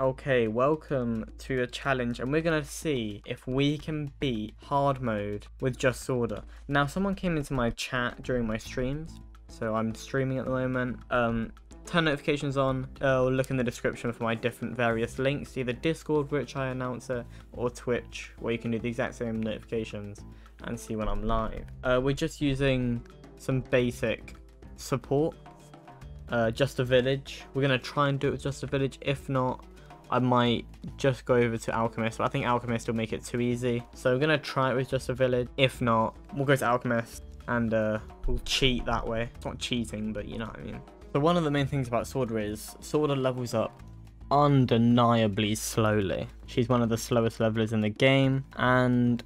Okay, welcome to a challenge and we're gonna see if we can beat hard mode with just Sauda. Now someone came into my chat during my streams, so I'm streaming at the moment. Um, turn notifications on, uh, look in the description for my different various links, either Discord which I announce it, or Twitch where you can do the exact same notifications and see when I'm live. Uh, we're just using some basic support uh, just a village. We're to try and do it with just a village. If not, I might just go over to Alchemist, but I think Alchemist will make it too easy. So we're going to try it with just a village. If not, we'll go to Alchemist and uh, we'll cheat that way. It's not cheating, but you know what I mean. So one of the main things about Sauda is Sauda levels up undeniably slowly. She's one of the slowest levelers in the game, and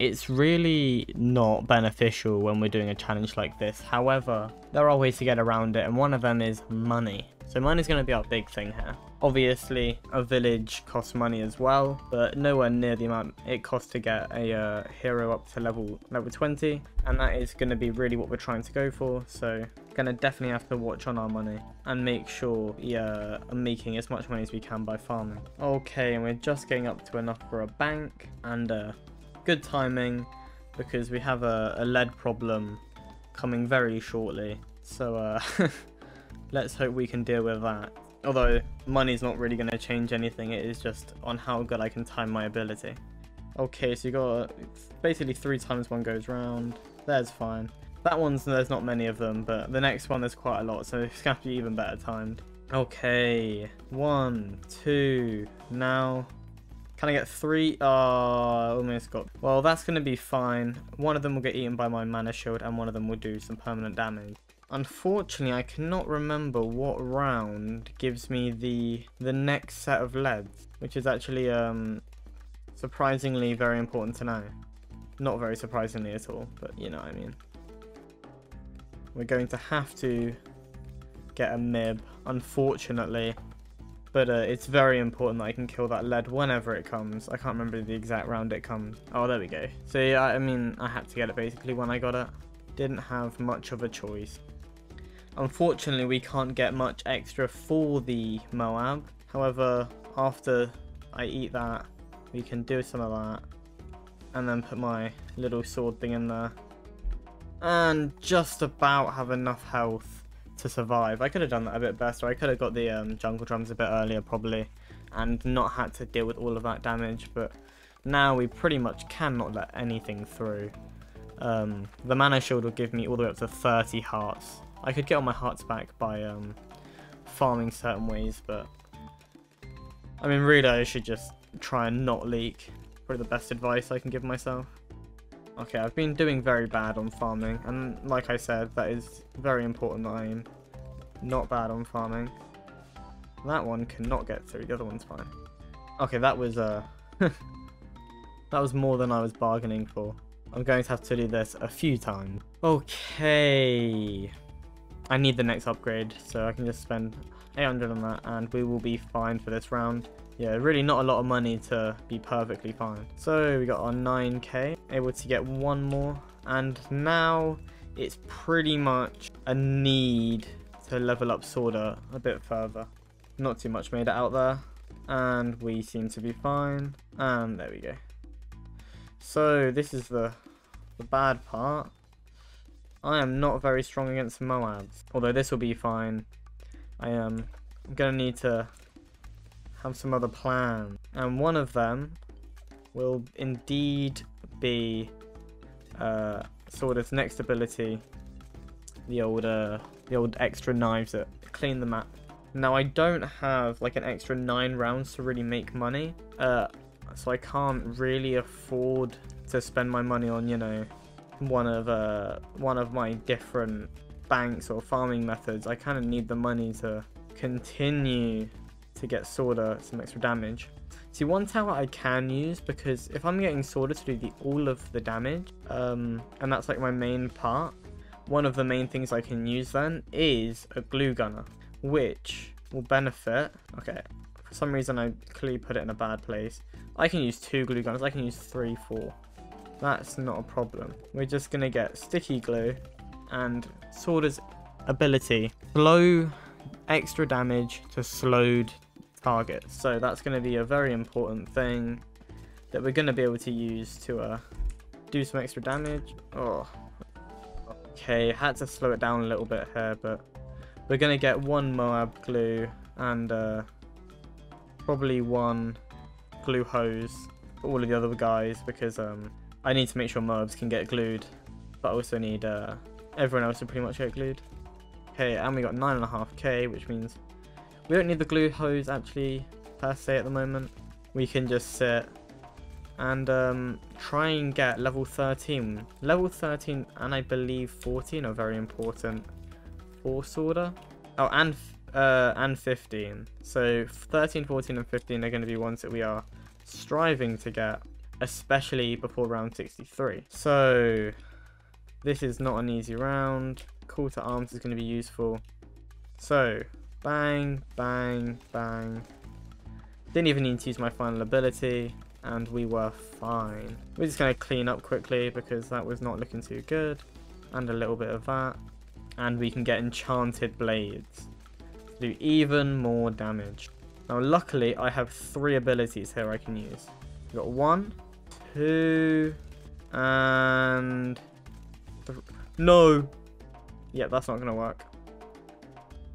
it's really not beneficial when we're doing a challenge like this. However, there are ways to get around it, and one of them is money. So money is going to be our big thing here. Obviously, a village costs money as well, but nowhere near the amount it costs to get a uh, hero up to level level 20, and that is going to be really what we're trying to go for. So, going to definitely have to watch on our money and make sure yeah, are making as much money as we can by farming. Okay, and we're just getting up to enough for a bank, and uh, good timing because we have a, a lead problem coming very shortly. So uh, let's hope we can deal with that. Although money's not really going to change anything, it is just on how good I can time my ability. Okay, so you got basically three times one goes round. There's fine. That one's, there's not many of them, but the next one there's quite a lot, so it's going to be even better timed. Okay, one, two, now can I get three? Oh, almost got... Well, that's going to be fine. One of them will get eaten by my mana shield and one of them will do some permanent damage. Unfortunately, I cannot remember what round gives me the the next set of leads, which is actually um surprisingly very important to know. Not very surprisingly at all, but you know what I mean. We're going to have to get a MIB, unfortunately. But uh, it's very important that I can kill that lead whenever it comes. I can't remember the exact round it comes. Oh, there we go. So yeah, I mean, I had to get it basically when I got it. Didn't have much of a choice. Unfortunately, we can't get much extra for the Moab. However, after I eat that, we can do some of that. And then put my little sword thing in there. And just about have enough health to survive. I could have done that a bit better. I could have got the um, jungle drums a bit earlier probably and not had to deal with all of that damage. But now we pretty much cannot let anything through. Um, the mana shield will give me all the way up to 30 hearts. I could get all my hearts back by um, farming certain ways, but I mean, really, I should just try and not leak. Probably the best advice I can give myself. Okay, I've been doing very bad on farming, and like I said, that is very important that I'm not bad on farming. That one cannot get through, the other one's fine. Okay, that was, uh, that was more than I was bargaining for. I'm going to have to do this a few times. Okay. I need the next upgrade, so I can just spend 800 on that, and we will be fine for this round yeah, really not a lot of money to be perfectly fine. So we got our 9k, able to get one more. And now it's pretty much a need to level up Sauda a bit further. Not too much made out there. And we seem to be fine. And there we go. So this is the, the bad part. I am not very strong against Moabs. Although this will be fine. I am going to need to have some other plans. And one of them will indeed be uh, of next ability, the old, uh, the old extra knives that clean the map. Now I don't have like an extra nine rounds to really make money, uh, so I can't really afford to spend my money on, you know, one of uh, one of my different banks or farming methods. I kind of need the money to continue to get Sauda some extra damage. See, one tower I can use because if I'm getting Sauda to do the all of the damage, um, and that's like my main part, one of the main things I can use then is a glue gunner, which will benefit. Okay, for some reason I clearly put it in a bad place. I can use two glue gunners, I can use three, four. That's not a problem. We're just gonna get sticky glue and Sauda's ability slow extra damage to slowed targets. So that's going to be a very important thing that we're going to be able to use to uh, do some extra damage. Oh, okay, had to slow it down a little bit here, but we're going to get one Moab glue and uh, probably one glue hose all of the other guys because um, I need to make sure mobs can get glued, but I also need uh, everyone else to pretty much get glued. Okay, and we got 9.5k, which means we don't need the glue hose actually per se at the moment. We can just sit and um, try and get level 13. Level 13 and I believe 14 are very important for Sauda. Oh, and uh, and 15. So 13, 14 and 15 are going to be ones that we are striving to get, especially before round 63. So this is not an easy round. Call to arms is going to be useful. So bang, bang, bang. Didn't even need to use my final ability and we were fine. We're just going to clean up quickly because that was not looking too good. And a little bit of that. And we can get enchanted blades. Do even more damage. Now luckily I have three abilities here I can use. We've got one, two, and... No! Yeah, that's not going to work.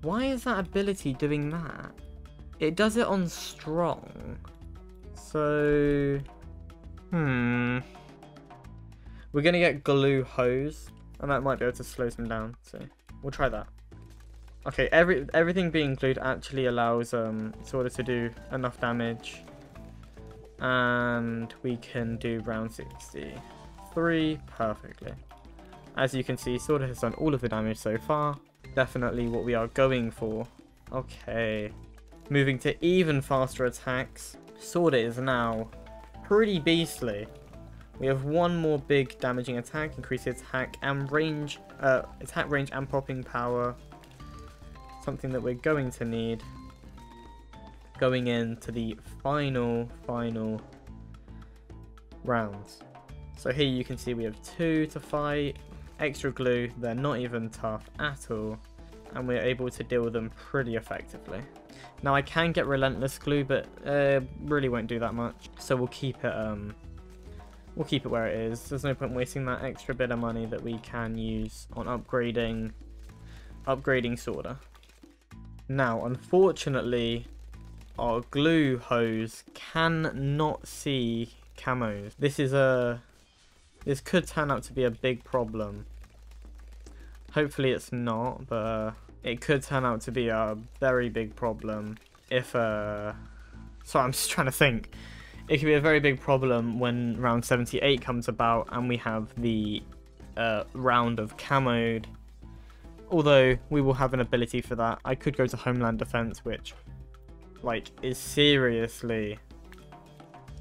Why is that ability doing that? It does it on strong. So, hmm. We're going to get glue hose, and that might be able to slow them down. So, we'll try that. Okay, every everything being glued actually allows um Sauda to do enough damage. And we can do round 63 perfectly. As you can see, Sauda has done all of the damage so far. Definitely what we are going for. Okay. Moving to even faster attacks. Sauda is now pretty beastly. We have one more big damaging attack, increase attack and range, uh, attack range and popping power. Something that we're going to need going into the final, final rounds. So here you can see we have two to fight, extra glue, they're not even tough at all, and we're able to deal with them pretty effectively. Now I can get Relentless Glue, but uh, really won't do that much. So we'll keep it um, we'll keep it where it is. There's no point wasting that extra bit of money that we can use on upgrading, upgrading Sauda. Now, unfortunately, our glue hose cannot see camos. This is a, this could turn out to be a big problem. Hopefully it's not, but uh, it could turn out to be a very big problem if, uh... sorry, I'm just trying to think. It could be a very big problem when round 78 comes about and we have the uh, round of camoed. Although we will have an ability for that. I could go to Homeland Defense, which, like, is seriously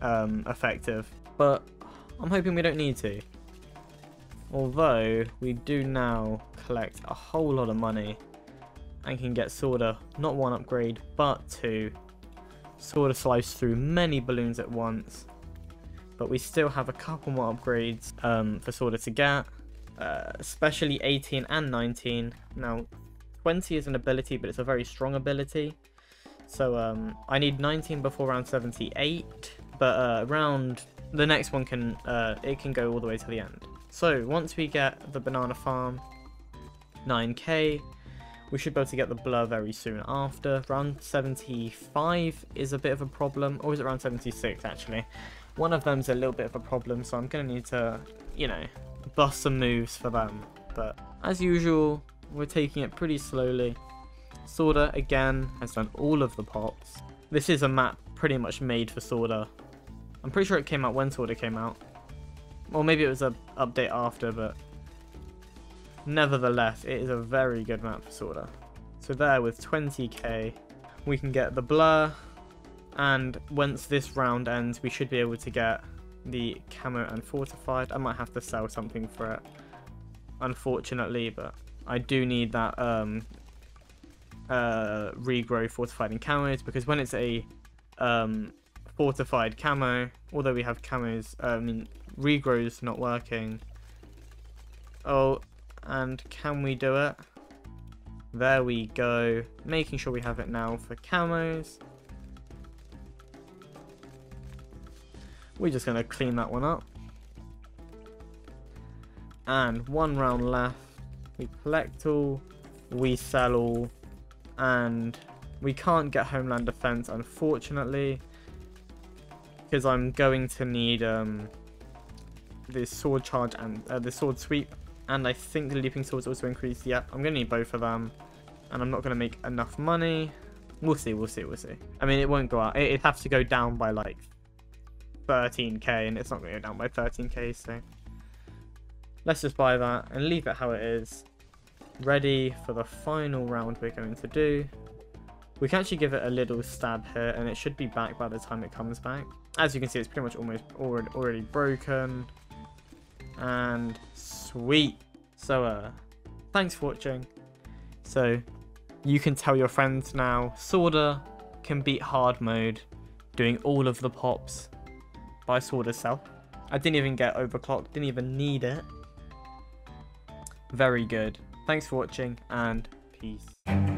um, effective. But I'm hoping we don't need to. Although, we do now collect a whole lot of money and can get Sauda, not one upgrade, but two. Sauda slice through many balloons at once, but we still have a couple more upgrades um, for Sauda to get, uh, especially 18 and 19. Now, 20 is an ability, but it's a very strong ability. So um, I need 19 before round 78, but uh, round the next one can uh, it can go all the way to the end. So once we get the banana farm, 9k, we should be able to get the blur very soon after. Round 75 is a bit of a problem, or is it round 76 actually? One of them's a little bit of a problem, so I'm going to need to, you know, bust some moves for them. But as usual, we're taking it pretty slowly. Sauda, again, has done all of the pots. This is a map pretty much made for Sauda. I'm pretty sure it came out when Sauda came out. Or maybe it was an update after, but Nevertheless, it is a very good map for Sauda. So there, with 20k, we can get the Blur, and once this round ends, we should be able to get the Camo and Fortified. I might have to sell something for it, unfortunately, but I do need that um, uh, regrow fortified encamos because when it's a um, fortified camo, although we have camos, uh, I mean, regrow's not working. Oh, and can we do it? There we go. Making sure we have it now for camos. We're just going to clean that one up. And one round left. We collect all, we sell all, and we can't get Homeland Defense, unfortunately, because I'm going to need um, the sword charge and uh, the sword sweep, and I think the leaping swords also increased. Yep, I'm going to need both of them, and I'm not going to make enough money. We'll see, we'll see, we'll see. I mean, it won't go out. It, it has to go down by like 13k, and it's not going to go down by 13k, so... Let's just buy that and leave it how it is. Ready for the final round we're going to do. We can actually give it a little stab here and it should be back by the time it comes back. As you can see, it's pretty much almost already, already broken. And sweet. So, uh, thanks for watching. So, you can tell your friends now, Sauda can beat hard mode doing all of the pops by Sauda itself. I didn't even get overclocked, didn't even need it. Very good. Thanks for watching and peace.